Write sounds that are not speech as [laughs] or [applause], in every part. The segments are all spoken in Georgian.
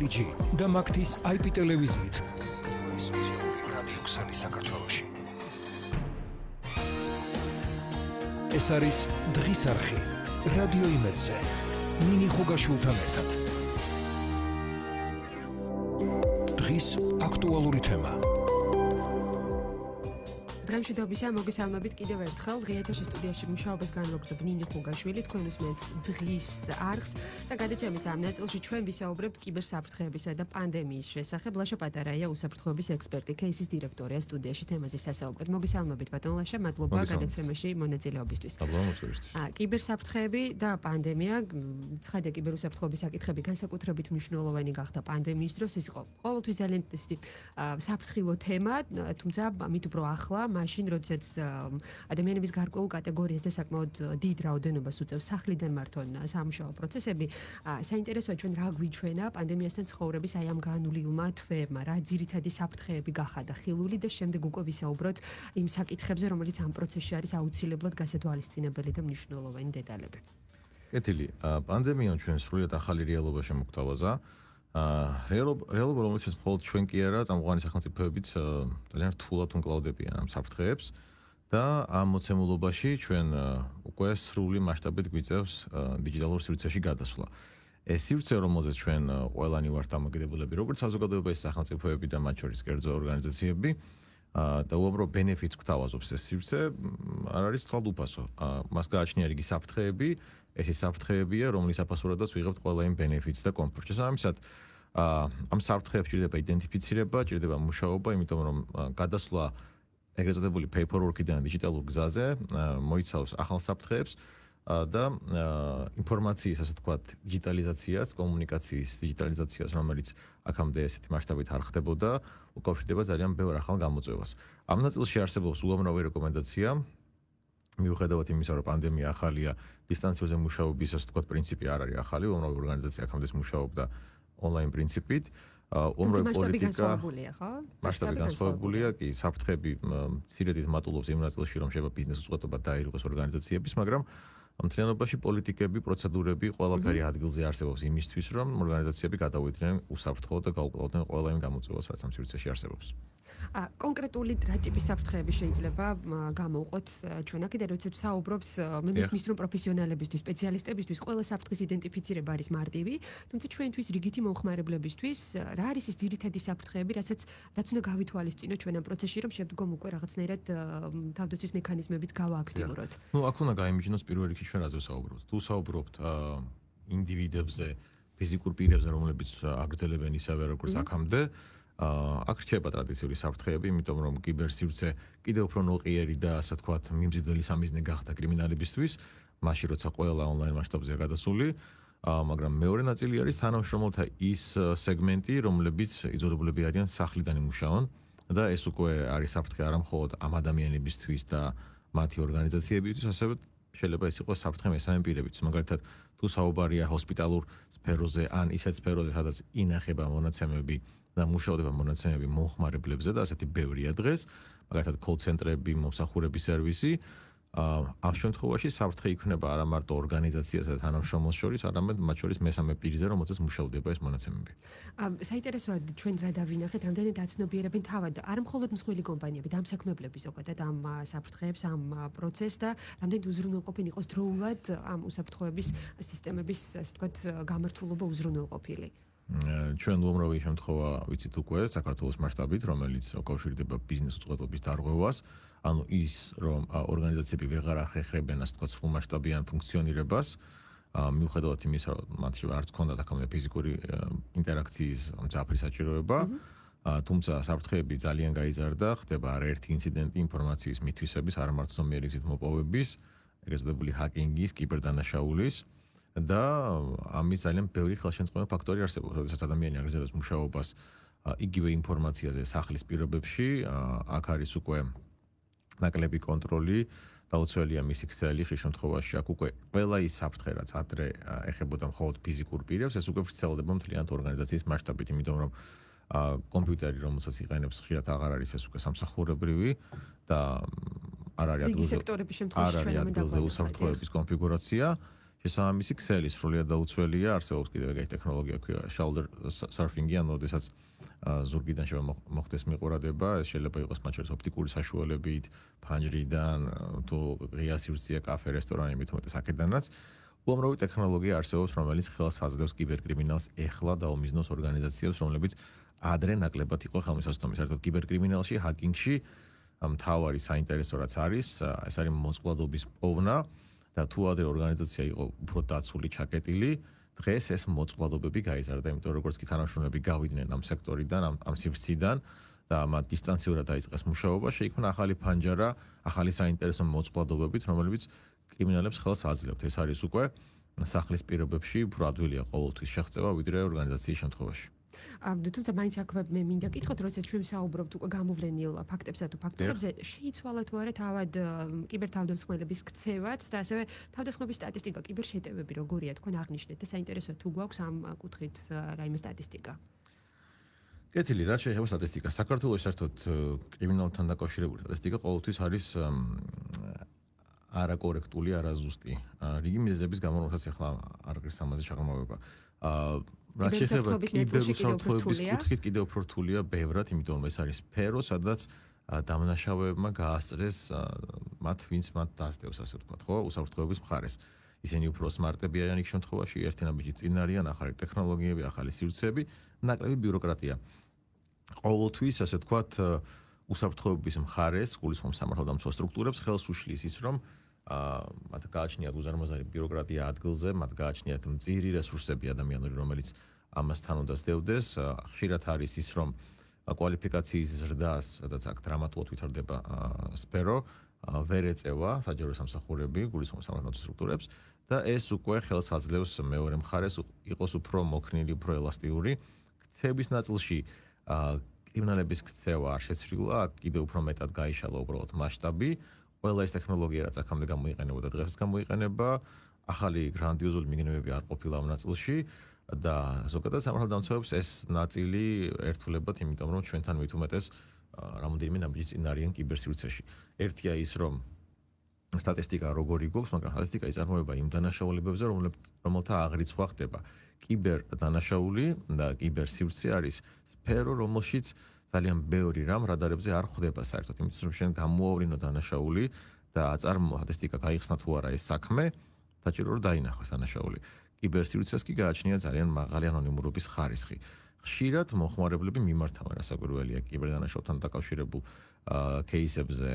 ლიჯი და მაგთის IP ტელევიზიით. რადიო ქსანი საქართველოში. ეს არის დღის არხი. რადიო იმედზე. ნინი ხუგაშვილთან ერთად. დღის აქტუალური თემა. დღემშვიდობისა მოგესალმებით კიდევ ერთხელ დღეათაში სტუდიაში მუშაობას განაგრძობ ნინო ხუგაშვილი თქვენ უსმენთ დღის არხს და გადაცემის ამ ნაწილში ჩვენ ვისაუბრებთ კიბერსაფრთხეებისა და პანდემიის შესახებ ლაშა პატარაია უსაფრთხოების ექსპერტი кейსის დირექტორია სტუდიაში თემაზე სასაუბრეთ მოგესალმებით ბატონ ლაშა მადლობა გადაცემაში მონაწილეობისთვის მადლობა კიბერსაფრთხეები და პანდემია ცხადია კიბერუსაფრთხოების საკითხები განსაკუთრებით მნიშვნელოვანი გახდა პანდემიის დროს ის იყო ყოველთვის ძალიან ისეთი საფრთხილო თემა თუმცა მით უფრო ახლა მაშინ როდესაც ადამიანების გარკვეულ კატეგორიას და საკმაოდ დიდ რაოდენობას უწევს სახლიდან მართონ სამუშაო პროცესები საინტერესოა ჩვენ რა გვიჩვენა პანდემიასთან ცხოვრების აი ამ განულილმა თვეებმა რა ძირითადი საფრთხეები გახადა ხილული და შემდეგ უკვე ვისაუბროთ იმ საკითხებზე რომელიც ამ პროცესში არის აუცილებლად გასათვალისწინებელი და მნიშვნელოვანი დეტალები. კეთილი პანდემიამ ჩვენ სრულიად ახალი რეალობა შემოგთავაზა. აა რეალობა რომელიც მხოლოდ ჩვენ კი არა წამყვანი სახელმწიფოებიც ძალიან რთულად უნკლავდებიან ამ საფრთხეებს და ამ მოცემულობაში ჩვენ უკვე სრული მასშტაბით გვიწევს დიჯიტალურ სივრცეში გადასვლა. ეს სივრცე რომელზეც ჩვენ ყველანი ვართ დამოკიდებულები როგორც საზოგადოება ეს სახელმწიფოები და მათ შორის კერძო ორგანიზაციები და უბრალოდ ბენეფიტს გვთავაზობს ეს სივრცე არ არის თვალ უფასო. მას გააჩნია რიგი საფრთხეები, ეს ის საფრთხეებია, რომლის აფასურადაც ვიღებთ ყველა იმ ბენეფიტს და კომფორტს. შესაბამისად, ამ საფრთხეებს ჭირდება იდენტიფიცირება, ჭირდება მუშაობა, იმიტომ რომ გადასვლა ეგრეთ წოდებული paperwork-დან დიჯიტალურ გზაზე მოიცავს ახალ საფრთხეებს და ინფორმაციის, ასე ვთქვათ, დიჯიტალიზაციას, კომუნიკაციის დიჯიტალიზაციას, რომელიც აქამდე ესეთი მასშტაბით არ ხდებოდა, უკავშირდება ძალიან ბევრ ახალ გამოწვევას. ამ ნაწილში არსებობს უამრავი რეკომენდაცია მიუხედავად იმისა, რომ პანდემია ახალია, დისტანციაზე მუშაობის, ასე ვთქვათ, პრინციპი არ არის ახალი, უამრავი ორგანიზაცია აქამდე მუშაობდა ონლაინ პრინციპით. უმრავი პოლიტიკა მასშტაბი განსხვავებულია, კი, საფრთხები ცირედით მატულობს იმ ნაწილში, რომ შეიძლება ბიზნეს უწყობობა დაირღოს ორგანიზაციების, მაგრამ მთლიანობაში პოლიტიკები, პროცედურები ყველაფერი ადგილზე არსებობს იმისთვის, რომ ორგანიზაციები გადავიდნენ უსაფრთხო და გაუკლავდნენ ყველა იმ გამოწვევას, რაც ამ სივრცეში არსებობს. კონკრეტული რა ტიპის საფრთხეები შეიძლება გამოვყოთ ჩვენ აქედან როდესაც საუბრობთ მე მისმის რომ პროფესიონალებისთვის, სპეციალისტებისთვის ყველა საფრთხის იდენტიფიცირება არის მარტივი, თუმცა ჩვენთვის რიგითი მომხმარებლებისთვის რა არის ის ძირითადი საფრთხეები, რასაც რაც უნდა გავითვალისწინოთ ჩვენ ამ პროცესში, რომ შემდგომ უკვე რაღაცნაირად თავდაცვის მექანიზმებიც გავააქტიუროთ. ნუ აქ უნდა გაიმიჯნოს პირველ რიგში ჩვენ რაზე ვსაუბრობთ? თუ ვსაუბრობთ ინდივიდებზე, ფიზიკურ პირებზე, რომლებიც აგრძელებენ ისევე როგორც აქამდე, აქ რჩება ტრადიციული საფრთხეები, იმიტომ რომ კიბერსივრცე კიდევ უფრო ნოყიერი და ასე თქვათ მიმზიდველი სამიზნე გახდა კრიმინალებისთვის, მაშინ როცა ყველა ონლაინ მასშტაბზე გადასული, მაგრამ მეორე ნაწილი არის თანამშრომელთა ის სეგმენტი, რომლებიც იზოლირებულები არიან სახლიდან იმუშაონ და ეს უკვე არის საფრთხე არა მხოლოდ ამ ადამიანებისთვის და მათი ორგანიზაციებისთვის, ასევე შეიძლება ეს იყოს საფრთხე მესამე პირებისთვის. მაგალითად, თუ საუბარია ჰოსპიტალურ სფეროზე ან ისეთ სფეროზე, სადაც ინახება მონაცემები და მუშაობა მონაცემები მომხმარებლებზე და ასეთი ბევრია დღეს, მაგალითად call center-ები, მომსახურების სერვისი. ამ შემთხვევაში საფრთხე იქნება არა მარტო ორგანიზაციასა და თანამშრომელს შორის, არამედ მათ შორის მესამე პირზე, რომელზეც მუშაობდება ეს მონაცემები. საინტერესოა ჩვენ რა დავინახეთ, რამდენი დაცნობიერებენ თავად არ მხოლოდ მსხვილი კომპანიები, დამსაქმებლები ზოგადად ამ საფრთხეებს, ამ პროცესს და რამდენი უზრუნველყოფილი იყოს დროულად ამ უსაფრთხოების სისტემების, ასე ვთქვათ, გამართულობა უზრუნველყოფილი. ჩვენ უამრავი შემთხვევა ვიცით უკვე საქართველოს მასშტაბით, რომელიც უკავშირდება ბიზნეს უწყებობის დარღვევას, ანუ ის, რომ ორგანიზაციები ვეღარ ახერხებენ ასე თქვა სრულ მასშტაბიან ფუნქციონირებას, მიუხედავად იმისა, რომ მათში არც ქონდა თქმა ფიზიკური ინტერაქციის მძაფრი საჭიროება, თუმცა საფრთხეები ძალიან გაიზარდა, ხდება არაერთი ინციდენტი ინფორმაციის მითვისების, არამარტო მიერიგზით მოპოვების, ეგრეთ წოდებული ჰაკინგის, კიბერდანაშაულის და ამის ძალიან ბევრი ხელშემწყობი ფაქტორი არსებობს, როდესაც ადამიანი აგრძელებს მუშაობას იგივე ინფორმაციაზე სახლის პირობებში, აქ არის უკვე ნაკლები კონტროლი და უცველია მისი ქსელი ხშირ შემთხვევაში აქ უკვე ყველა ის საფრთხე რაც ადრე ეხებოდა მხოლოდ ფიზიკურ პირებს, ეს უკვე ვრცელდება მთლიანად ორგანიზაციის მასშტაბით, იმიტომ რომ ა კომპიუტერი რომელსაც იყენებს ხშირად აღარ არის ეს უკვე სამსახურებრივი და არ არის ადგილზე სექტორების შემთხვევაში ჩვენ არ არის ადგილზე უსაფრთხოების კონფიგურაცია შესაბამისი ქსელი სრულიად დაუცველია, არსებობს კიდევ ეგეთი ტექნოლოგია ქვია shoulder surfing-ი, ანუ შესაძ ზურგიდან შევა მოხდეს მიყურადება, ეს შეიძლება იყოს მათ შორის ოპტიკური საშუალებით, ფანჯრიდან, თუ ღია სივრცეა კაფე, რესტორანი, უმეტეს აქედანაც. უამრავი ტექნოლოგია არსებობს, რომელიც ხელს აძლევს კიბერკრიმინალს ეხლა დაუმიზნოს ორგანიზაციებს, რომლებიც ადრე ნაკლებად იყო ხელმისაწვდომი, საერთოდ კიბერკრიმინალში, ჰაკინგში მთავარი საინტერესო რაც არის, ეს არის მოწყვლადობის პოვნა და თუ ადრე ორგანიზაცია იყო უფრო დაცული, ჩაკეტილი, დღეს ეს მოწყვლადობები გაიზარდა, იმიტომ რომ როგორც კი თანამშრომლები გავიდნენ ამ სექტორიდან, ამ ამ სივრციდან და მათ დისტანციურად დაიწყეს მუშაობა, შეიქმნა ახალი ფანჯარა, ახალი საინტერესო მოწყვლადობებით, რომლებიც კრიმინალებს ხელს აძლევთ. ეს არის უკვე სახლის პირობებში უფრო ადვილია ყოველთვის შეღწევა ვიდრე ორგანიზაციის შემთხვევაში. თუმცა მაინც აქვე მე მინდა კითხოთ, როცა ჩვენ საუბრობთ უკვე გამოვლენილ ფაქტებსა თუ ფაქტორებზე, შეიცვალა თუ არა თავად კიბერთავდასხმელების ქცევაც და ასევე თავდასხმების სტატისტიკა, კიბერშეტევები როგორია თქვენ აღნიშნეთ და საინტერესოა თუ გვაქვს ამ კუთხით რაიმე სტატისტიკა. კეთილი, რა შეიძლება სტატისტიკა? საქართველოს საერთოდ კრიმინალთან დაკავშირებული სტატისტიკა ყოველთვის არის არაკორექტული, არაზუსტი. რიგი მიზეზების გამო, რასაც ახლა არ გრის ამაზე შეღრმავება. აა რა შეიძლება კიბერუსაფრთხოების კუთხით კიდევ უფრო რთულია ბევრად, იმიტომ რომ ეს არის სფერო, სადაც დამნაშავეებმა გაასწრეს მათ ვინც მათ დაასწევს ასე ვთქვათ, ხო, უსაფრთხოების მხარეს. ისინი უფრო სმარტები არიან იქ შემთხვევაში, ერთი ნაბიჯი წინ არიან, ახალი ტექნოლოგიები, ახალი სივრცეები, ნაკლები ბიუროკრატია. ყოველთვის ასე ვთქვათ, უსაფრთხოების მხარეს, გულისხმობ სამართალდამცავ სტრუქტურებს ხელს უშლის ის, რომ მათ გააჩნიათ უზარმაზარი ბიუროკრატია ადგილზე, მათ გააჩნიათ მწირი რესურსები ადამიანური, რომელიც ამასთან უნდა სდევდეს. ხშირად არის ის, რომ კვალიფიკაციის ზრდას, სადაც აქ დრამატულად ვითარდება სფერო, ვერ ეწევა საჯარო სამსახურები, გულისხმობ სამართალდამცავ სტრუქტურებს და ეს უკვე ხელს აძლევს მეორე მხარეს იყოს უფრო მოქნილი, უფრო ელასტიური. ქცევის ნაწილში კრიმინალების ქცევა არ შეცვლილა, კიდევ უფრო მეტად გაიშალა უბრალოდ მასშტაბი. ყველა ეს ტექნოლოგია რაც აქამდე გამოიყენება და დღესაც გამოიყენება, ახალი გრანდიოზული მიგნებები არ ყოფილა ამ ნაწილში და ზოგადად სამართალ დამცავებს ეს ნაწილი ერთულებად, იმიტომ რომ ჩვენთან მით უმეტეს რამოდენიმე ნაბიჯი წინ არიან კიბერსივრცეში. ერთია ის, რომ სტატისტიკა როგორი გვაქვს, მაგრამ სტატისტიკა იწარმოება იმ დანაშაულებებზე, რომელთა აღრიცხვა ხდება. კიბერ დანაშაული და კიბერსივრცე არის სფერო, რომელშიც ძალიან ბევრი რამ რადარებზე არ ხვდება საერთოდ, იმის რომ შენ გამოავრინო დანაშაული და აწარმოა სტატისტიკა გაიხსნა თუ არა ეს საქმე, დაჭირო რომ დაინახოს დანაშაული. კიბერსივრცეს კი გააჩნია ძალიან მაღალი ანონიმურობის ხარისხი. ხშირად მოხმარებლები მიმართავენ ასაგვირველია კიბერდანაშაულთან დაკავშირებულ кейსებზე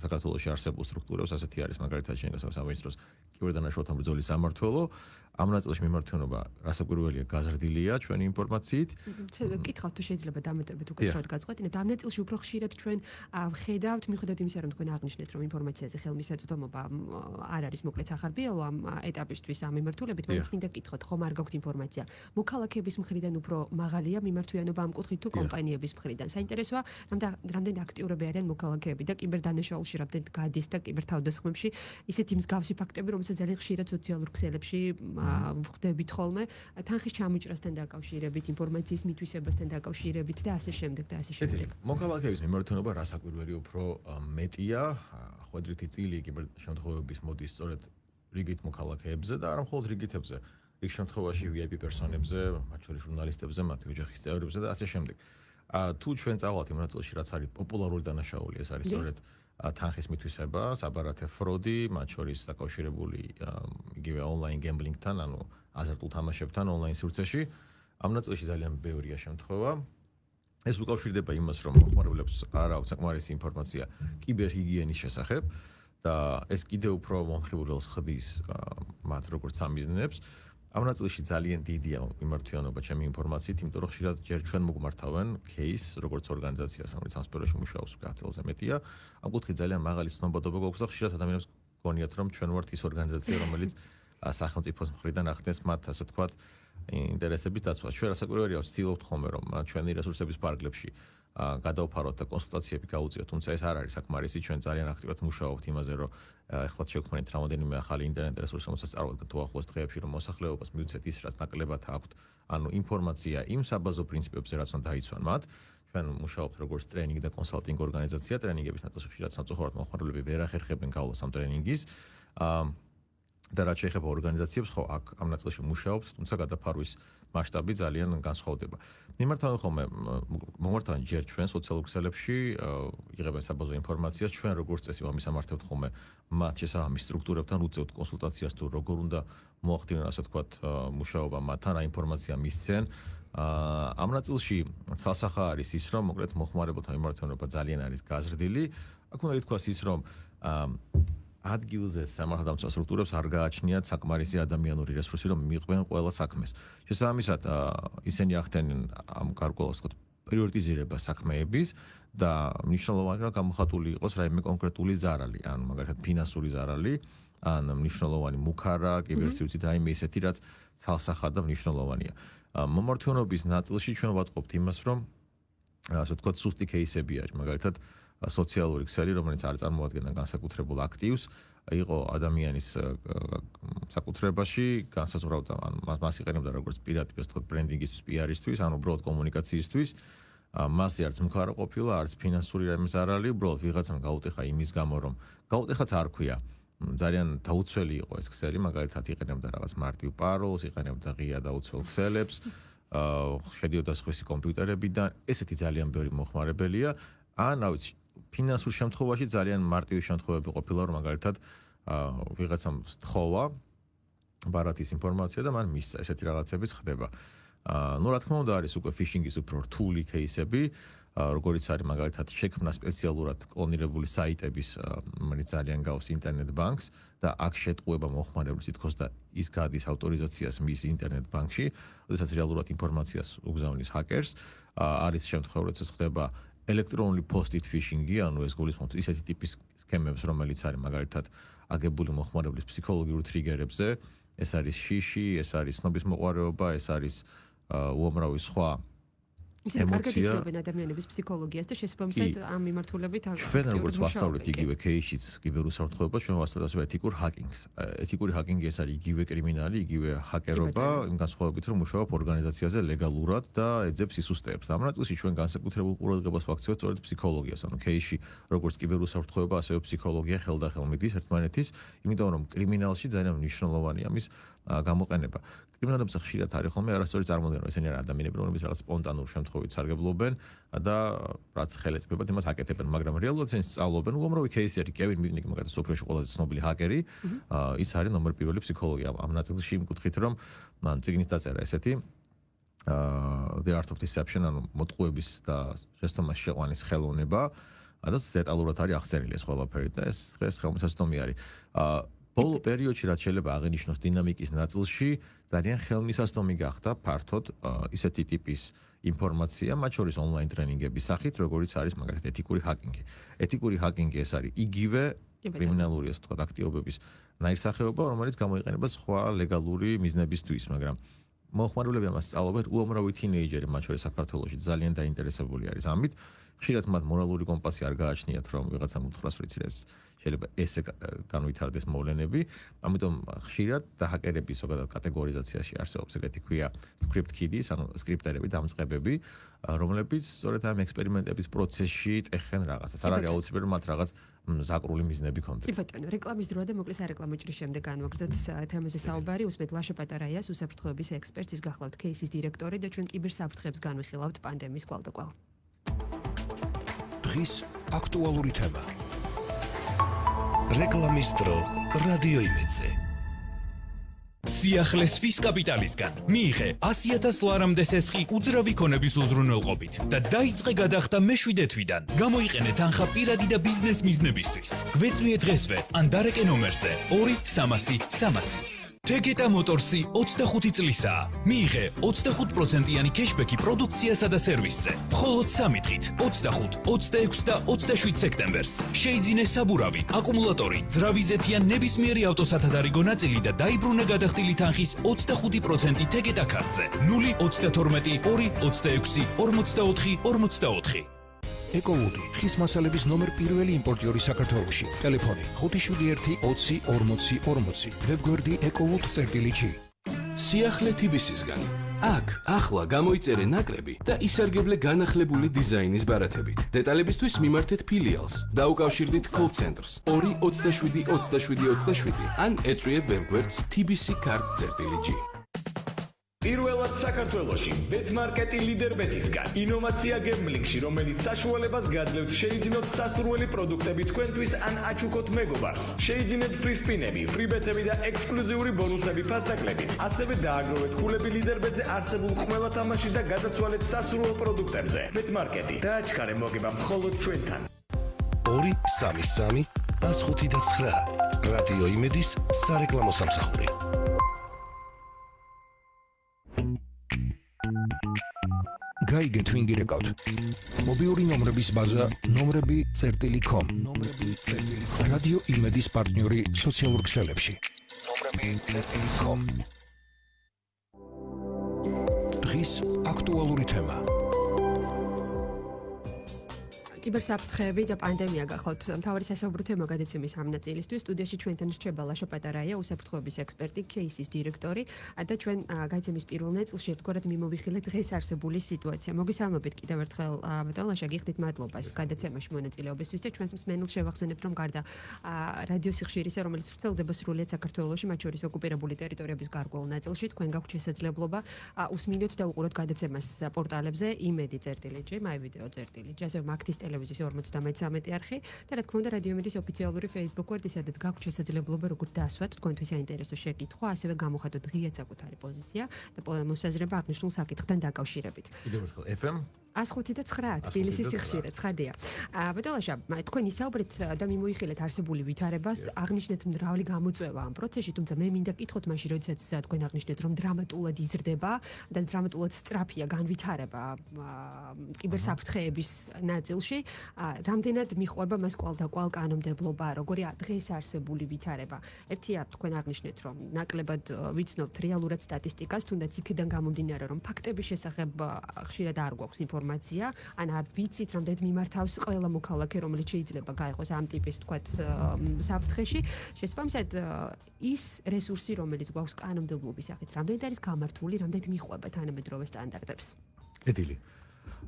საქართველოსი არსებულ სტრუქტურებს ასეთი არის მაგალითად შინაგან სამინისტროს კიბერდანაშაულთან ბრძოლის სამმართველო ამ ნაწილში მიმართვენობა რასაკვირველია გაზრდილია ჩვენი ინფორმაციით. კითხავთ თუ შეიძლება დამეტებით უკეთრად გაწყვეტინეთ. ამ ნაწილში უფრო ხშირად ჩვენ ხედავთ, მიხედავთ იმისა, რომ თქვენ აღნიშნეთ, რომ ინფორმაციაზე ხელმისაწვდომობა არ არის მოკლედ ახარბიელო ამ ეტაპისთვის ამ მიმართულებით, მაგრამ წმინდა კითხოთ, ხომ არ გაქვთ ინფორმაცია. მოქალაქეების მხრიდან უფრო მაღალია მიმართვიანობა ამ კუთხით თუ კომპანიების მხრიდან. საინტერესოა, რამდენი აქტიურები არიან მოქალაქეები და კიბერდანაშაულში რამდენი გადის და კიბერთავდასხმებში ისეთი მსგავსი ფაქტები, რომელსაც ძალიან ხშირად სოციალურ ქსელებში ვხვდებით ხოლმე თანხის ჩამოჭრასთან დაკავშირებით, ინფორმაციის მითვისებასთან დაკავშირებით და ასე შემდეგ და ასე შემდეგ. მოქალაქეების მიმართულება რასაკვირველი უფრო მეტია, ხვედრითი წილი კიბერ შემთხვევების მოდის სწორედ რიგით მოქალაქეებზე და არა მხოლოდ რიგითებზე. იქ შემთხვევაში VIP პერსონებზე, მათ შორის ჟურნალისტებზე, მათი ოჯახის წევრებზე და ასე შემდეგ. ა თუ ჩვენ წავალთ იმ ნაწილში, რაც არის პოპულარული დანაშაული, ეს არის სწორედ თანხის მითვისება, საბარათე ფროდი, მათ შორის დაკავშირებული იგივე ონლაინ გემბლინგთან, ანუ აზარტულ თამაშებთან ონლაინ სივრცეში. ამ ნაწილში ძალიან ბევრია შემთხვევა. ეს უკავშირდება იმას, რომ მოხმარებლებს არ აქვს საკმარისი ინფორმაცია კიბერჰიგიენის შესახებ და ეს კიდევ უფრო მომხიბულს ხდის მათ როგორც სამიზნეებს. ამ ნაწილში ძალიან დიდია მიმართვიანობა ჩემი ინფორმაციით, იმიტომ რომ ხშირად ჯერ ჩვენ მოგმართავენ кейს, როგორც ორგანიზაციას, რომელიც ამ სფეროში მუშაობს 10 წელზე მეტია. ამ კუთხით ძალიან მაღალი ცნობადობა გვაქვს და ხშირად ადამიანებს გონიათ, რომ ჩვენ ვართ ის ორგანიზაცია, რომელიც [coughs] სახელმწიფოს მხრიდან ახდენს მათ, ასე ვთქვათ, ინტერესების დაცვას. ჩვენ რასაკვირველია, ვცდილობთ ხოლმე, რომ ჩვენი რესურსების ფარგლებში გადავფაროთ და კონსულტაციები გაუწიოთ, თუმცა ეს არ არის საკმარისი, ჩვენ ძალიან აქტიურად მუშაობთ იმაზე, რომ ეხლა შევქმნით რამოდენიმე ახალი ინტერნეტ რესურსი, რომელსაც წარმოადგენთ თუ ახლოს დღეებში, რომ მოსახლეობას მივცეთ ის, რაც ნაკლებად აქვთ, ანუ ინფორმაცია იმ საბაზო პრინციპებზე, რაც უნდა დაიცვან მათ. ჩვენ მუშაობთ როგორც ტრენინგ და კონსალტინგ ორგანიზაცია, ტრენინგების ნაწილში ხშირად სამწუხაროდ მოხმარებლები ვერ ახერხებენ გავლას ამ ტრენინგის. აა და რაც შეეხება ორგანიზაციებს, ხო, აქ ამ ნაწილში მუშაობს, თუმცა გადაფარვის მასშტაბი ძალიან განსხვავდება. მიმართავენ ხოლმე მომართავენ ჯერ ჩვენ სოციალურ ქსელებში, იღებენ საბაზო ინფორმაციას, ჩვენ როგორც წესი ამის ამართებთ ხოლმე მათ შესაბამის სტრუქტურებთან უწევთ კონსულტაციას თუ როგორ უნდა მოახდინონ ასე ვთქვათ მუშაობა მათთან, რა ინფორმაცია მისცენ. აა ამ ნაწილში ცალსახა არის ის, რომ მოკლედ მოხმარებელთა მიმართულება ძალიან არის გაზრდილი. აქ უნდა ითქვას ის, რომ აა ადგილზე სამართალდამცავ სტრუქტურებს არ გააჩნიათ საკმარისი ადამიანური რესურსი, რომ მიყვნენ ყველა საქმეს. შესაბამისად, ისინი ახდენენ ამ გარკვეულს, თქვათ, პრიორიტიზირება საქმეების და მნიშვნელოვანი რომ გამოხატული იყოს რაიმე კონკრეტული ზარალი, ანუ მაგალითად ფინანსური ზარალი, ან მნიშვნელოვანი მუქარა, კიბერსივრცით რაიმე ისეთი, რაც თვალსახად და მნიშვნელოვანია. მომართვენობის ნაწილში ჩვენ ვატყობთ იმას, რომ ასე ვთქვათ, სუსტი кейსები არის, მაგალითად, აა სოციალური ქსელი, რომელიც არ წარმოადგენდა განსაკუთრებულ აქტივს, იყო ადამიანის საკუთრებაში, განსაზღვრავდა, ან მას იყენებდა როგორც პირატი, ასე ვთქვათ, ბრენდინგისთვის, პიარისთვის, ან უბრალოდ კომუნიკაციისთვის. მასზე არც მხარო ყოფილა, არც ფინანსური რამის არ არის, უბრალოდ ვიღაცამ გაუტეხა იმის გამო, რომ გაუტეხაც არ ქვია. ძალიან დაუცველი იყო ეს ქსელი, მაგალითად იყენებდა რაღაც მარტივ პაროლს, იყენებდა ღია და უცვლელ ქსელებს. აა შედიოდა სხვისი კომპიუტერებიდან, ესეთი ძალიან ბევრი მოხმარებელია. ან რა ვიცი, ფინანსურ შემთხვევაში ძალიან მარტივი შემთხვევები ყოფილა, რომ მაგალითად ვიღაცამ თხოვა ბარათის ინფორმაცია და მან მისცა ესეთი რაღაცებიც ხდება. აა ну რა თქმა უნდა არის უკვე ფიშინგის უფრო რთული кейსები, როგორც არის მაგალითად შექმნა სპეციალურად კლონირებული საიტების, რომელიც ძალიან გავს ინტერნეტ ბანკს და აქ შეტყუება მოხმარებლის თითქოს და ის გადის ავტორიზაციას მის ინტერნეტ ბანკში, შესაძლოა რეალურად ინფორმაციას უგზავნის ჰაკერს. არის შემთხვევა, როცა ხდება ელექტრონული პოსტით ფიშინგი, ანუ ეს გულისხმობს ისეთი ტიპის სქემებს, რომელიც არის მაგალითად აგებული მოხმარებლის ფსიქოლოგიურ ტრიგერებზე, ეს არის შიში, ეს არის ცნობის მოყარეობა, ეს არის უამრავი სხვა ისინი კარგად იცნობენ ადამიანების ფსიქოლოგიას და შესაბამისად ამ მიმართულებით ჩვენ როგორც ვასწავლეთ იგივე кейშიც კიბერუსაფრთხოებას ჩვენ ვასწავლეთ ასევე ეთიკურ ჰაკინგს ეთიკური ჰაკინგი ეს არის იგივე კრიმინალი იგივე ჰაკერობა იმ განსხვავებით რომ მუშაობ ორგანიზაციაზე ლეგალურად და ეძებს ისუსტებს ამ ნაწილში ჩვენ განსაკუთრებულ ყურადღებას ვაქცევთ სწორედ ფსიქოლოგიას. ანუ кейში როგორც კიბერუსაფრთხოება ასევე ფსიქოლოგია ხელდახელ მიდის ერთმანეთის იმიტომ რომ კრიმინალში ძალიან მნიშვნელოვანია მის გამოყენება. კრიმინალებს ხშირად არის ხოლმე არასწორი წარმოდგენა, ესენი არის ადამიანები, რომლებიც რაღაც სპონტანურ შემთხვევით სარგებლობენ და რაც ხელეწებებათ იმას აკეთებენ, მაგრამ რეალურად ისინი სწავლობენ. უამრავი кейსი არის, კევინ მიტნიკი მაგალითად სოფლიოში ყველაზე ცნობილი ჰაკერი, ის არის ნომერ პირველი ფსიქოლოგი ამ ნაწილში იმ კუთხით, რომ მან ციგნის დაწერა ესეთი აა the art of deception, ანუ მოტყუების და შეცდომას შეყვანის ხელოვნება. ადაც დეტალურად არის აღწერილი ეს ყველაფერი და ეს ეს ხელმისაწვდომი არის. აა ბოლო პერიოდში რაც შეიძლება აღინიშნოს დინამიკის ნაწილში ძალიან ხელმისაწვდომი გახდა ფართოდ ისეთი ტიპის ინფორმაცია, მათ შორის ონლაინ ტრენინგების სახით, როგორიც არის მაგალითად ეთიკური ჰაკინგი. ეთიკური ჰაკინგი ეს არის იგივე კრიმინალური ასე თქვა აქტივობების ნაირსახეობა, რომელიც გამოიყენება სხვა ლეგალური მიზნებისთვის, მაგრამ მოხმარებლები ამას სწავლობენ უამრავი თინეიჯერი მათ შორის საქართველოში ძალიან დაინტერესებული არის ამით. ხშირად მათ მორალური კომპასი არ გააჩნიათ, რომ ვიღაცამ უთხრას რიცი ეს შეიძლება ესე განვითარდეს მოვლენები. ამიტომ ხშირად ჰაკერების ზოგადად კატეგორიზაციაში არსებობს ეგეთი ქვია script kiddies, ანუ სკრიპტერები, დამწყებები, რომლებიც სწორედ ამ ექსპერიმენტების პროცესში ტეხენ რაღაცას. არ არის აუცილებელი მათ რაღაც ზაკრული მიზნები ქონდეს. კი ბატონო, რეკლამის დროა და მოკლე სარეკლამო ჭრის შემდეგ განვაგრძოთ თემაზე საუბარი უსმეთ ლაშა პატარაიას, უსაფრთხოების ექსპერტს, ის გახლავთ кейსის დირექტორი და ჩვენ კიბერსაფრთხეებს განვიხილავთ პანდემიის კვალდაკვალ. დღის აქტუალური თემა რეკლამის დრო რადიო იმედზე სიახლეს ფის კაპიტალისგან მიიღე 100000 ლარამდე სესხი უძრავი ქონების უზრუნველყოფით და დაიწყე გადახდა მეშვიდე თვიდან. გამოიყენე თანხა პირადი და ბიზნეს მიზნებისთვის. გვეწვიე დღესვე ან დარეკე ნომერზე 2300 300. Tegeta Motors-ი 25 წლისაა. მიიღე 25%-იანი кэშბექი პროდუქციასა და სერვისზე. მხოლოდ 3 დღით, 25, 26 და 27 სექტემბერს. შეიძინე საბურავი, აკუმულატორი, ძრავიზეთიან ნებისმიერი ავტოსათადარიგო ნაწილი და დაიბრუნე გადახდილი თანხის 25% Tegeta-ზე. 0 32 2 26 44 44 ეკოვუდი ხის მასალების ნომერ პირველი იმპორტიორი საქართველოში. ტელეფონი 571 20 40 40. ვებგვერდი ecovud.gr. სიახლე თბილისისგან აქ ახლა გამოიწერე ნაკლები და ისარგებლე განახლებული დიზაინის ბარათებით. დეტალებისთვის მიმართეთ ფილიალს. დაუკავშირდით call center-ს 227 27 27 ან ეწვიე ვებგვერდს tbc-card.g. პირველად საქართველოში ბეთმარკეტი ლიდერბეთისგან ინოვაცია გემბლინგში რომელიც საშუალებას გაძლევთ შეიძინოთ სასურველი პროდუქტები თქვენთვის ან აჩუქოთ მეგობარს. შეიძინეთ ფრისპინები ფრიბეთები და ექსკლუზიური ბონუსები ფასდაკლებით ასევე დააგროვეთ ხულები ლიდერბეთზე არსებულ ყველა თამაში და გადაცვალეთ სასურველ პროდუქტებზე. ბეთმარკეტი დააჩქარე მოგება მხოლოდ ჩვენთან. 2 3 3 5 და 9 რადიო იმედის სარეკლამო სამსახური გაიგეთ ვინ გირეკავთ. მობილური ნომრების ბაზა nomrebi.com nomrebi.com რადიო იმედის პარტნიორი სოციალურ ქსელებში. nomrebi.com დღის აქტუალური თემა კიბერსაფრთხეები და პანდემია გახლავთ. მთავარი სასაუბრო თემა გადაცემის ამ ნაწილისთვის სტუდიაში ჩვენთან რჩება ლაშა პატარაია, უსაფრთხოების ექსპერტი, кейსის დირექტორი და ჩვენ გადაცემის პირველ ნაწილში ერთგვარად მიმოვიხილეთ დღეს არსებული სიტუაცია. მოგესალმებით კიდევ ერთხელ ბატონ ლაშა, გიხდით მადლობას გადაცემაში მონაწილეობისთვის და ჩვენს მსმენელს შევახსენებთ, რომ გარდა რადიო სიხშირისა, რომელიც ვრცელდება სრულიად საქართველოში, მათ შორის ოკუპირებული ტერიტორიების გარკვეულ ნაწილში, თქვენ გაქვთ შესაძლებლობა უსმინოთ და უყუროთ გადაცემას პორტალებზე imedi.lg, myvideo.lg, ასევე მაგთის ტელევიზიის 53 არხი და რა თქმა უნდა რადიო მედის ოფიციალური Facebook გვერდი სადაც გაქვთ შესაძლებლობა როგორ დაასვათ თქვენთვის საინტერესო შეკითხვა ასევე გამოხატოთ ღია საკუთარი პოზიცია და მოსაზრება აღნიშნულ საკითხთან დაკავშირებით. კიდევ ერთხელ FM 105 და 9 თბილისის სიხშირე ცხადია. აა ბატონაშა, თქვენ ისაუბრეთ და მიმოიხილეთ არსებული ვითარებას, აღნიშნეთ მრავალი გამოწვევა ამ პროცესში, თუმცა მე მინდა კითხოთ მაშინ, როდესაც თქვენ აღნიშნეთ, რომ დრამატულად იზრდება და დრამატულად სწრაფია განვითარება კიბერსაფრთხეების ნაწილში, რამდენად მიხვება მას კვალდაკვალ კანონმდებლობა, როგორია დღეს არსებული ვითარება. ერთია თქვენ აღნიშნეთ, რომ ნაკლებად ვიცნობთ რეალურად სტატისტიკას, თუნდაც იქიდან გამომდინარე, რომ ფაქტების შესახებ ხშირად არ გვაქვს ინფორმაცია ინფორმაცია, ან არ ვიცით რამდენად მიმართავს ყველა მოქალაქე, რომელიც შეიძლება გაიყოს ამ ტიპის თქვათ საფრთხეში. შესაბამისად ის რესურსი, რომელიც გვაქვს კანონმდებლობის სახით, რამდენად არის გამართული, რამდენად მიხვება თანამედროვე სტანდარტებს? ედილი.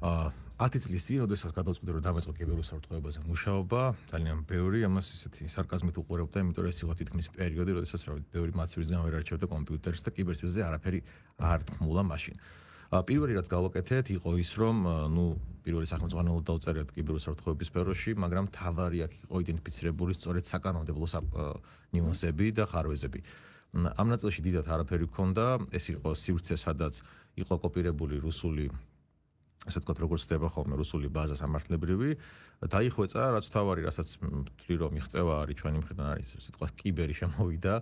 აა 10 წლის წინ, როდესაც გადავწყვიტე რომ დამეწყო კიბერუსაფრთხოებაზე მუშაობა, ძალიან ბევრი ამას ისეთი სარკაზმით უყურებდა, იმიტომ რომ ეს იყო თითქმის პერიოდი, როდესაც რა ვიცი, ბევრი მაცივისგან ვერ არჩევდა კომპიუტერს და კიბერცირზე არაფერი არ თქმულა მაშინ. პირველი რაც გავაკეთეთ იყო ის რომ ნუ პირველი სახელმწიფო დაუწერეთ კიბერუსაფრთხოების სფეროში, მაგრამ თავარი აქ იყო იდენტიფიცირებული სწორედ საკანონმდებლო ნიუანსები და ხარვეზები. ამ ნაწილში დიდათ არაფერი გქონდა, ეს იყო სივრცე, სადაც იყო კოპირებული რუსული ასე თქვა როგორც ხდება ხოლმე რუსული ბაზა სამართლებრივი. დაიხვეწა რაც თავარი რასაც ვთვლი რომ მიღწევა არის ჩვენი მხრიდან არის სიტყვა კიბერი შემოვიდა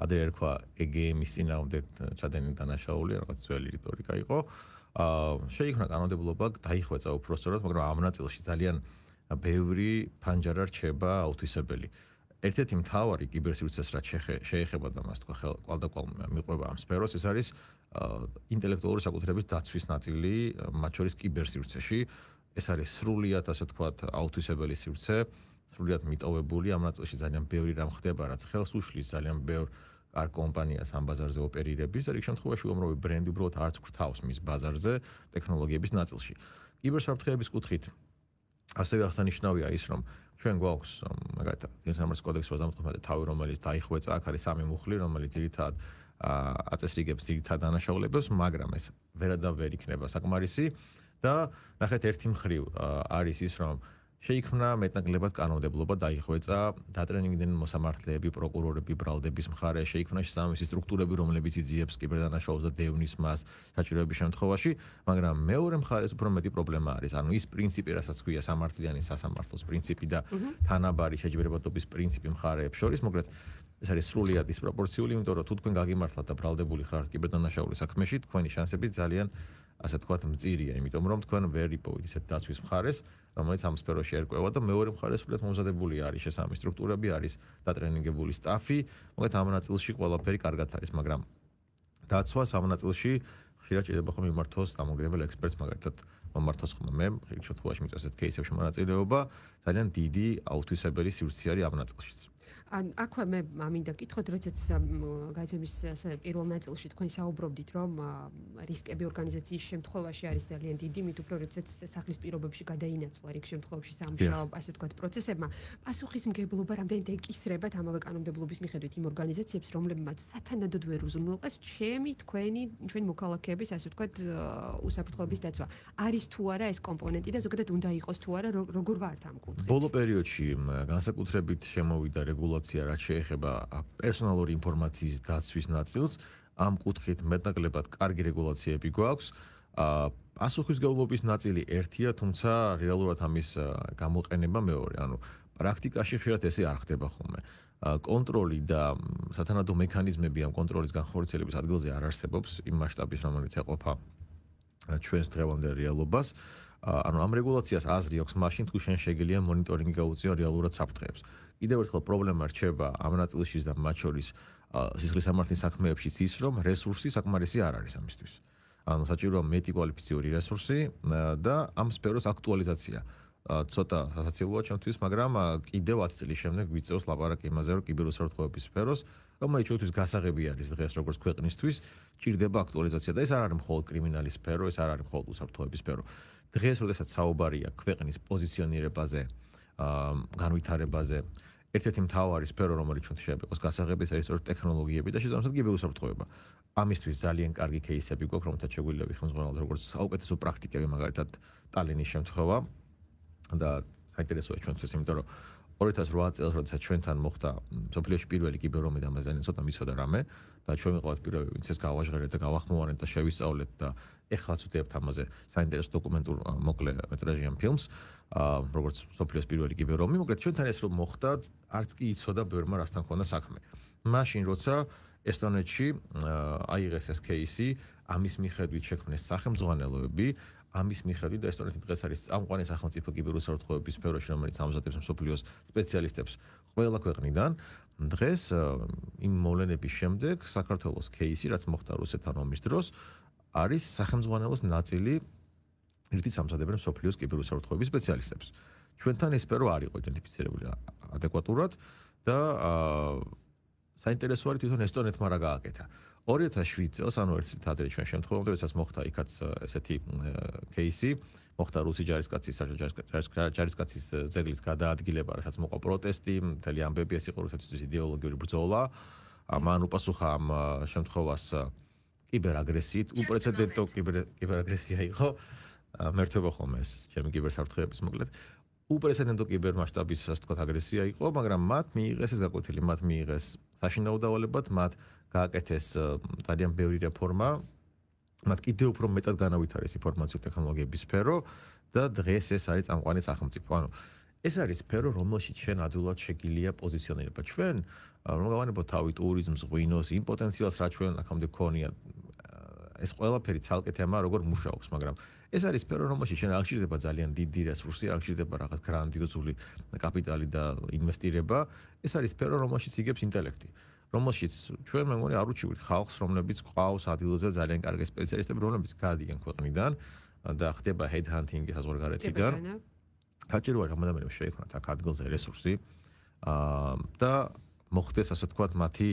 ადრე ერქვა EGM-ის წინააღმდეგ ჩადენილი დანაშაული, რაღაც ძველი რიტორიკა იყო. აა შეიქმნა კანონმდებლობა, დაიხვეწა უფრო სწორად, მაგრამ ამ ნაწილში ძალიან ბევრი ფანჯარა რჩება აუთვისებელი. ერთ-ერთი მთავარი კიბერსივრცეს რაც შეეხება და მას თქვა ყალდაკვალ მიყვება ამ სფეროს, ეს არის ინტელექტუალური საკუთრების დაცვის ნაწილი, მათ შორის კიბერსივრცეში. ეს არის სრულიად ასე თქვა აუთვისებელი სივრცე. სრულიად მიტოვებული ამ ნაწილში ძალიან ბევრი რამ ხდება რაც ხელს უშლის ძალიან ბევრ არ კომპანიას ამ ბაზარზე ოპერირების და რიგ შემთხვევაში უამრავი ბრენდი უბრალოდ არც ხრთავს მის ბაზარზე ტექნოლოგიების ნაწილში. კიბერსაფრთხეების კუთხით ასევე აღსანიშნავია ის რომ ჩვენ გვაქვს მაგალითად ინსამრს კოდექს 55 თავი რომელიც დაიხვეწა აქ არის სამი მუხლი რომელიც ძირითადად აწესრიგებს ძირითადად დანაშაულებებს მაგრამ ეს ვერადავერ იქნება საკმარისი და ნახეთ ერთი მხრივ არის ის რომ შეიქმნა მეტნაკლებად კანონმდებლობა დაიხვეწა დატრენინგდნენ მოსამართლეები, პროკურორები, ბრალდების მხარე, შეიქმნა შესაბამისი სტრუქტურები, რომლებიც იძიებს კიბერდანაშაულს და დევნის მას საჭიროების შემთხვევაში, მაგრამ მეორე მხარეს უფრო მეტი პრობლემა არის, ანუ ის პრინციპი, რასაც ქვია სამართლიანი სასამართლოს პრინციპი და თანაბარი შეჯიბრებადობის პრინციპი მხარეებს შორის, მოკლედ ეს არის სრულიად დისპროპორციული, იმიტომ რომ თუ თქვენ გაგიმართლათ და ბრალდებული ხართ კიბერდანაშაულის საქმეში, თქვენი შანსები ძალიან ასე თქვათ, მწირია, იმიტომ რომ თქვენ ვერ იპოვით ისეთ დაცვის მხარეს, რომელიც ამ სფეროში არ კვევა და მეორე მხარეს სულეთ მომზადებული არის შესამი სტრუქტურები, არის დატრენინგებული სტაფი, მოკლედ ამ ნაწილში ყველაფერი კარგად არის, მაგრამ დაცვას ამ ნაწილში ხშირად შეიძლება ხომ მიმართოს დამოუკიდებელ ექსპერტს მაგალითად მომართოს ხოლმე მე ხშირად შემთხვევაში მიწესეთ кейსებში მონაწილეობა. ძალიან დიდი აუთვისებელი სივრცე არის ამ ნაწილშიც. ან აქვე მე ამინდა კითხოთ, როდესაც გაიცემის ასე პირველ ნაწილში თქვენ საუბრობდით, რომ რისკები ორგანიზაციის შემთხვევაში არის ძალიან დიდი, მით უფრო როდესაც სახლის პირობებში გადაინაცვლა რიგ შემთხვევებში სამუშაო, ასე ვთქვათ, პროცესებმა, პასუხისმგებლობა რამდენად ეკისრებათ ამავე კანონმდებლობის მიხედვით იმ ორგანიზაციებს, რომლებმაც სათანადოდ ვერ უზრუნველყეს ჩემი, თქვენი, ჩვენი მოქალაქეების, ასე ვთქვათ, უსაფრთხოების დაცვა. არის თუ არა ეს კომპონენტი და ზოგადად უნდა იყოს თუ არა, როგორ ვართ ამ კუთხით? ბოლო პერიოდში განსაკუთრებით შემოვიდა რეგულაცია, რაც შეეხება პერსონალური ინფორმაციის დაცვის ნაწილს. ამ კუთხით მეტნაკლებად კარგი რეგულაციები გვაქვს. ა პასუხისგებლობის ნაწილი ერთია, თუმცა რეალურად ამის გამოყენება მეორე. ანუ პრაქტიკაში ხშირად ესე არ ხდება ხოლმე. კონტროლი და სათანადო მექანიზმები ამ კონტროლის განხორციელების ადგილზე არ არსებობს იმ მასშტაბის, რომელიც ეყოფა ჩვენს დღევანდელ რეალობას. ანუ ამ რეგულაციას აზრი აქვს მაშინ თუ შენ შეგიძლია მონიტორინგი გაუწიო რეალურად საფრთხეებს. კიდევ ერთხელ პრობლემა რჩება ამ ნაწილში და მათ შორის სისხლის სამართლის საქმეებშიც ის რომ რესურსი საკმარისი არ არის ამისთვის. ანუ საჭიროა მეტი კვალიფიციური რესურსი და ამ სფეროს აქტუალიზაცია. ცოტა სასაცილოა ჩემთვის, მაგრამ კიდევ 10 წლის შემდეგ ვიწევს ლაპარაკი იმაზე, რომ კიბერუსაფრთხოების სფეროს რომელიც ჩვენთვის გასაღები არის დღეს როგორც ქვეყნისთვის, ჭირდება აქტუალიზაცია და ეს არ არის მხოლოდ კრიმინალის სფერო, ეს არ არის მხოლოდ უსაფრთხოების სფერო. დღეს როდესაც საუბარია ქვეყნის პოზიციონირებაზე, აა განვითარებაზე, ერთ-ერთი მთავარი სფერო, რომელიც ჩვენთვის შეაფიყოს გასაღების, არის სწორედ ტექნოლოგიები და შესაბამისად კიბერუსაფრთხოება. ამისთვის ძალიან კარგი кейსები გვაქვს, რომელთაც შეგვიძლია ვიხმოვნოთ როგორც საუკეთესო პრაქტიკები, მაგალითად ტალინის შემთხვევა და საინტერესოა ჩვენთვის, იმიტომ რომ 2008 წელს, როდესაც ჩვენთან მოხდა სოფლიოში პირველი კიბერომი და მას ძალიან ცოტა მიცოდა რამე და ჩვენ ვიყავით პირველი, ვინც ეს გავაჟღერეთ და გავახმოვანეთ და შევისწავლეთ და ეხლაც ვდებთ ამაზე საინტერესო დოკუმენტურ მოკლე მეტრაჟიან ფილმს, როგორც სოფლიოს პირველი კიბერომი, მოკლედ ჩვენთან ეს რომ მოხდა, არც კი იცოდა ბევრმა რასთან ქონდა საქმე. მაშინ როცა ესტონეთში აიღეს ეს кейსი, ამის მიხედვით შექმნეს სახელმძღვანელოები, ამის მიხედვით და სწორედ დღეს არის წამყვანი სახელმწიფო კიბერუსაფრთხოების სფეროში, რომელიც ამზადებს მსოფლიოს სპეციალისტებს ყველა ქვეყნიდან. დღეს იმ მოვლენების შემდეგ საქართველოს кейსი, რაც მოხდა რუსეთთან ომის დროს, არის სახელმძღვანელოს ნაწილი ერთის ამზადებენ მსოფლიოს კიბერუსაფრთხოების სპეციალისტებს. ჩვენთან ეს სფერო არ იყო იდენტიფიცირებული ადეკვატურად და საინტერესო არის თვითონ ესტონეთმა რა გააკეთა. 2007 წელს, ანუ ერთ წელს ადრე ჩვენ შემთხვევამდე, როდესაც მოხდა იქაც ესეთი кейსი, მოხდა რუსი ჯარისკაცის ჯარისკაცის ძეგლის გადაადგილება, რასაც მოყვა პროტესტი, მთელი ამბები ეს იყო რუსეთისთვის იდეოლოგიური ბრძოლა. მან უპასუხა ამ შემთხვევას კიბერაგრესიით, უპრეცედენტო კიბერაგრესია იყო. მერთვება ხოლმე ეს ჩემი კიბერსარტყეების მოკლედ. უპრეცედენტო კიბერმასშტაბის ასე ვთქვათ აგრესია იყო, მაგრამ მათ მიიღეს ეს გაკვეთილი, მათ მიიღეს საშინაო დავალებად, მათ გააკეთეს ძალიან ბევრი რეფორმა. მათ კიდევ უფრო მეტად განავითარეს ინფორმაციო ტექნოლოგიების სფერო და დღეს ეს არის წამყვანი სახელმწიფო. ანუ ეს არის სფერო, რომელშიც შენ ადვილად შეგილია პოზიციონირება. ჩვენ რომ გავანებოთ თავი ტურიზმს, ღვინოს, იმ პოტენციალს, რაც ჩვენ აქამდე ქონია, ეს ყველაფერი ცალკე თემა როგორ მუშაობს, მაგრამ ეს არის სფერო, რომელშიც შენ აღჭირდება ძალიან დიდი რესურსი, აღჭირდება რაღაც გრანდიოზული კაპიტალი და ინვესტირება. ეს არის სფერო, რომელშიც იგებს ინტელექტი. რომელშიც ჩვენ მე მგონი არ უჩივით ხალხს, რომლებიც ყავს ადგილზე ძალიან კარგი სპეციალისტები, რომლებიც გადიან ქვეყნიდან და ხდება headhunting-ის საზღვარგარეთიდან. საჭიროა რომ ადამიანებს შეექმნათ აქ ადგილზე რესურსი აა და მოხდეს ასე თქვათ მათი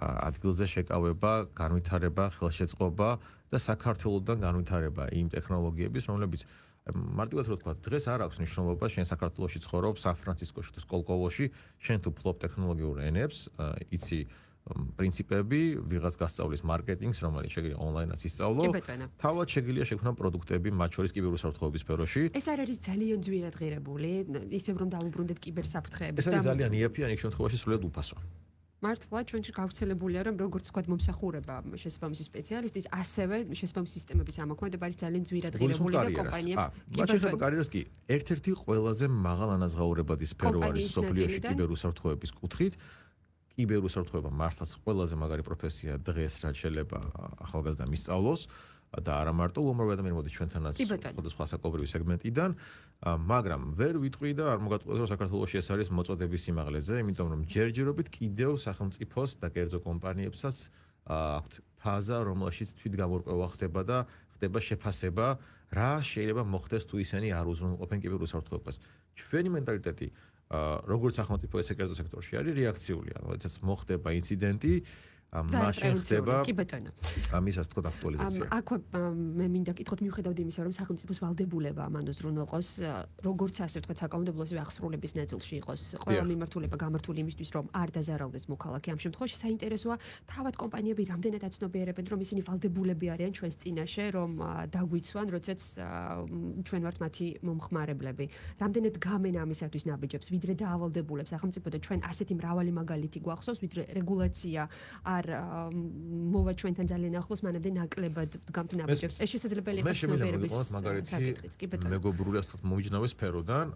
ადგილზე შეკავება, განვითარება, ხელშეწყობა და საქართველოსთან განვითარება იმ ტექნოლოგიების, რომლებიც მარტივად რო თქვა, დღეს არ აქვს მნიშვნელობა, შენ საქართველოსში ცხოვრობ, სან-ფრანცისკოში თუ სკოლკოვოში, შენ თუ ფლოპ ტექნოლოგიურ ენებს, იცი პრინციპები, ვიღაც გასწავლის მარკეტინგს, რომელიც შეგიძლია ონლაინაც ისწავლო. თავად შეგიძლია შექმნა პროდუქტები, მათ შორის კიბერუსაფრთხოების სფეროში. ეს არ არის ძალიან ძვირად ღირებული, ისევ რომ დაუბრუნდეთ კიბერსაფრთხეებს და ეს არის ძალიან იაფი, ან იქ შემთხვევაში სრულად უფასო. მართლა ჩვენში გავრცელებულია რომ როგორც თქვა მომსახურება შესაბამისი სპეციალისტის ასევე შესაბამისი სისტემების ამოქმედება არის ძალიან ძვირად ღირებული და კომპანიებს კი ბატონო კარიერას კი. ერთ-ერთი ყველაზე მაღალ ანაზღაურებადი სფერო არის სოფლიოში კიბერუსაფრთხოების კუთხით. კიბერუსაფრთხოება მართლაც ყველაზე მაგარი პროფესია დღეს რაც შეიძლება ახალგაზრდა მისწავლოს და არა მარტო უამრავი ადამიანი მოდის ჩვენთანაც სხვადასხვა საკობრივი სეგმენტიდან, მაგრამ ვერ ვიტყვი და არ მოგატყუეთ რომ საქართველოს ეს არის მოწოდების სიმაღლეზე, იმიტომ რომ ჯერჯერობით კიდევ სახელმწიფოს და კერძო კომპანიებსაც აქვთ ფაზა, რომელშიც თვითგამორკვევა ხდება და ხდება შეფასება, რა შეიძლება მოხდეს თუ ისინი არ უზრუნველყოფენ კიბერუსაფრთხოებას. ჩვენი მენტალიტეტი აა როგორც სახელმწიფო სექტორ სექტორში არის რეაქციული, ანუ ეს მოხდება ინციდენტი, მაშინ ხდება კი ბატონო. ამისაც თქო აქტუალიზაცია. აქ მე მინდა კითხოთ მიუხედავად იმისა, რომ სახელმწიფოს ვალდებულება ამან უზრუნველყოს, როგორც ასე ვთქვათ, საკანონმდებლოს აღსრულების ნაწილში იყოს ყველა მიმართულება გამართული იმისთვის, რომ არ დაზარალდეს მოქალაქე. ამ შემთხვევაში საინტერესოა თავად კომპანიები რამდენად აცნობიერებენ, რომ ისინი ვალდებულები არიან ჩვენს წინაშე, რომ დაგვიცვან, როდესაც ჩვენ ვართ მათი მომხმარებლები. რამდენად გამენ ამისათვის ნაბიჯებს, ვიდრე დაავალდებულებს სახელმწიფო და ჩვენ ასეთი მრავალი მაგალითი გვახსოვს, ვიდრე რეგულაცია არ მოვა ჩვენთან ძალიან ახლოს, მანამდე ნაკლებად ვდგამთ ნაბიჯებს. ეს შესაძლებელი იყოს ცნობიერების საკითხიც, კი ბატონო. მეგობრული ასე ვთქვათ, მომიჯნავე სფეროდან,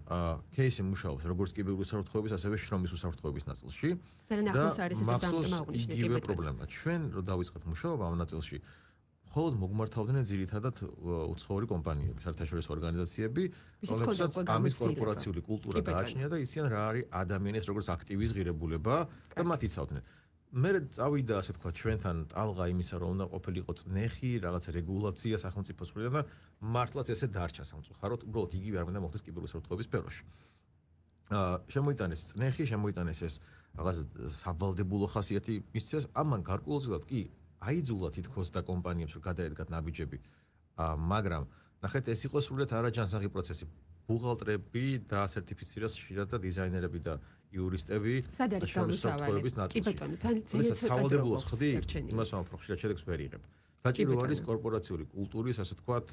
кейსი მუშაობს როგორც კიბერული უსაფრთხოების, ასევე შრომის უსაფრთხოების ნაწილში. ძალიან ახლოს არის ეს დამტემა აღნიშნული. იგივე პრობლემა. ჩვენ რო დავიწყეთ მუშაობა ამ ნაწილში, მხოლოდ მოგმართავდნენ ძირითადად უცხოური კომპანიები, საერთაშორისო ორგანიზაციები, რომლებსაც ამის კორპორაციული კულტურა გააჩნია და იციან რა არის ადამიანის როგორც აქტივის ღირებულება და მათ იცავდნენ. მე წავიდა ასე თქვა ჩვენთან ტალღა იმისა რომ უნდა ყოფილიყო წნეხი რაღაც რეგულაცია სახელმწიფოს მხრიდან და მართლაც ესე დარჩა სამწუხაროდ უბრალოდ იგივე არ მინდა მოხდეს კიბერუსაფრთხოების სფეროში. აა შემოიტანეს წნეხი შემოიტანეს ეს რაღაც სავალდებულო ხასიათი მისციას ამან გარკვეულწილად კი აიძულა თითქოს და კომპანიებს რომ გადაედგათ ნაბიჯები. აა მაგრამ ნახეთ ეს იყო სრულიად არაჯანსაღი პროცესი ბუღალტრები და სერტიფიცირებას შეიძლება და დიზაინერები და იურისტები და შემოსავლების ნაწილი. კი ბატონო, ძალიან სავალდებულოს ხდი, იმას ვამბობ, შეიძლება შედეგს ვერ იღებ. საჭირო არის კორპორაციული კულტურის, ასე თქვათ,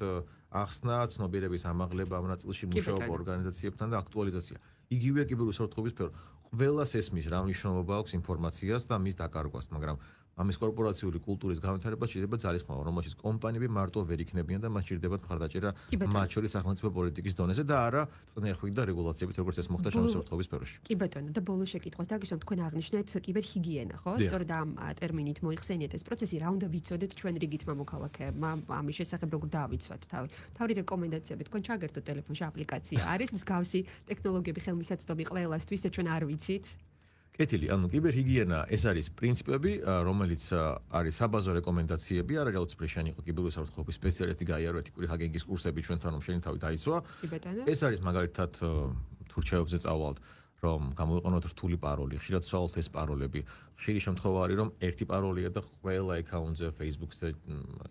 ახსნა, ცნობიერების ამაღლება ამ ნაწილში მუშაობა ორგანიზაციებთან და აქტუალიზაცია. იგივე კიბერუსაფრთხოების სფერო. ყველას ესმის რა მნიშვნელობა აქვს ინფორმაციას და მის დაკარგვას, მაგრამ ამის კორპორაციული კულტურის განვითარება შეიძლება ძალისხმევა, რომელშიც კომპანიები მარტო ვერ იქნებიან და მათ შეიძლება მხარდაჭერა მათ შორის სახელმწიფო პოლიტიკის დონეზე და არა წნეხვით და რეგულაციებით, როგორც ეს მოხდა შემოსავლების სფეროში. კი ბატონო, და ბოლო შეკითხვას დაგისვამ თქვენ აღნიშნეთ კიბერჰიგიენა, ხო? სწორედ ამ ტერმინით მოიხსენიეთ ეს პროცესი, რა უნდა ვიცოდეთ ჩვენ რიგით მამოქალაქეებმა ამის შესახებ როგორ დავიცვათ თავი. თავი რეკომენდაციები თქვენ ჩაგერთოთ ტელეფონში აპლიკაცია არის მსგავსი ტექნოლოგიები ხელმისაწვდომი ყველასთვის და ჩვენ არ ვიცით. კეთილი, ანუ კიბერჰიგიენა ეს არის პრინციპები, რომელიც არის საბაზო რეკომენდაციები, არა რეალურწრეშანი იყო კიბერუსაფრთხოების სპეციალისტი გაიარო ეთიკური ჰაგინგის კურსები ჩვენთან რომ შენი თავი დაიცვა. ეს არის მაგალითად თურჩეებზე წავალთ, რომ გამოიყენოთ რთული პაროლი, ხშირად სწავლთ ეს პაროლები. ხშირი შემთხვევა არის რომ ერთი პაროლია და ყველა აკაუნტზე, Facebook-ზე,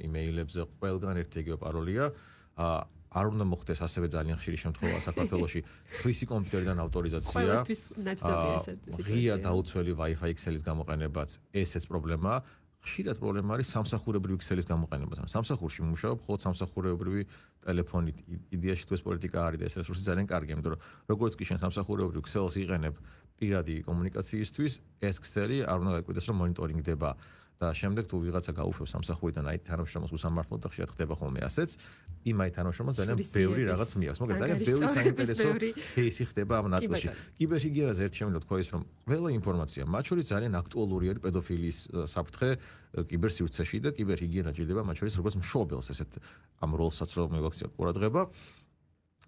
იმეილებზე ყველგან ერთი იგივე პაროლია. აა არ უნდა მოხდეს ასევე ძალიან ხშირი შემთხვევა საქართველოში [laughs] ხვისი კომპიუტერიდან ავტორიზაცია. ყველასთვის ნაცნობია ეს სიტუაცია. ღია დაუცველი Wi-Fi XL-ის გამოყენებაც ესეც პრობლემაა. ხშირად პრობლემა არის სამსახურებრივი XL-ის გამოყენება. სამსახურში მუშაობ, ხოლო სამსახურებრივი ტელეფონით იდეაში თუ ეს პოლიტიკა არის და ეს რესურსი ძალიან კარგია, იმიტომ რომ როგორც კი შენ სამსახურებრივი XL-ს იყენებ პირადი კომუნიკაციისთვის, ეს XL-ი არ უნდა გაიკვირდეს რომ მონიტორინგდება და შემდეგ თუ ვიღაცა გაუშვებს სამსახურიდან აი თანამშრომელს უსამართლოდ და ხშირად ხდება ხოლმე ასეც, იმ აი თანამშრომელს ძალიან ბევრი რაღაც მიაქვს, მაგრამ ძალიან ბევრი საინტერესო кейსი ხდება ამ ნაწილში. კიბერჰიგიენაზე ერთ შემიძლია თქვა ის, რომ ყველა ინფორმაცია, მათ შორის ძალიან აქტუალური არის პედოფილიის საფრთხე კიბერსივრცეში და კიბერჰიგიენა ჭირდება მათ შორის როგორც მშობელს, ესეთ ამ როლსაც რომ მივაქციოთ ყურადღება,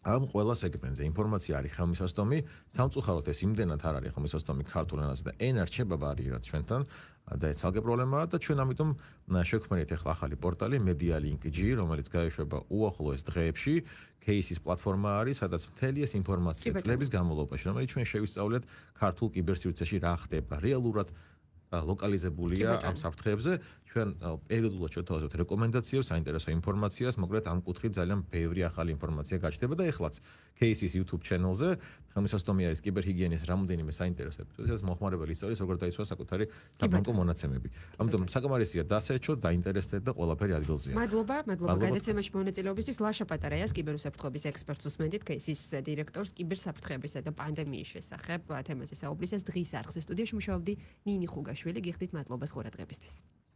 ამ ყველა სეგმენტზე. ინფორმაცია არის ხელმისაწვდომი, სამწუხაროდ ეს იმდენად არ არის ხელმისაწვდომი ქართულ ენაზე და ენა რჩებაბა არის რა ჩვენთან და ეს ალგე პრობლემაა. და ჩვენ ამიტომ შეგქმნით ახლა ახალი პორტალი MediaLink.g, რომელიც გაიშვება უახლოეს დღეებში, кейსის პლატფორმა არის, სადაც მთელი ეს ინფორმაცია წლების განმავლობაში, რომელიც ჩვენ შევისწავლეთ ქართულ კიბერსივრცეში რა ხდება. რეალურად ლოკალიზებულია ამ საფრთხეებზე. ჩვენ პერიოდულად შევთავაზებთ რეკომენდაციებს, საინტერესო ინფორმაციას, მოკლედ ამ კუთხით ძალიან ბევრი ახალი ინფორმაცია გაჩნდება და ეხლაც кейსის YouTube channel-ზე ხელმისაწვდომი არის კიბერჰიგიენის რამოდენიმე საინტერესო ეპიზოდი, სადაც მოხმარებელი ისწავლის როგორ დაიცვა საკუთარი საბანკო მონაცემები. ამიტომ საკმარისია დასერჩოთ, დაინტერესდეთ და ყველაფერი ადგილზეა. მადლობა, მადლობა გადაცემაში მონაწილეობისთვის. ლაშა პატარაიას კიბერუსაფრთხოების ექსპერტს უსმენდით, кейსის დირექტორს კიბერსაფრთხოებისა და პანდემიის შესახებ თემაზე საუბრისას დღის არხზე სტუდიაში მუშაობდი ნინი ხუგაშვილი. გიხდით მადლობა სხვა დღეებისთვის.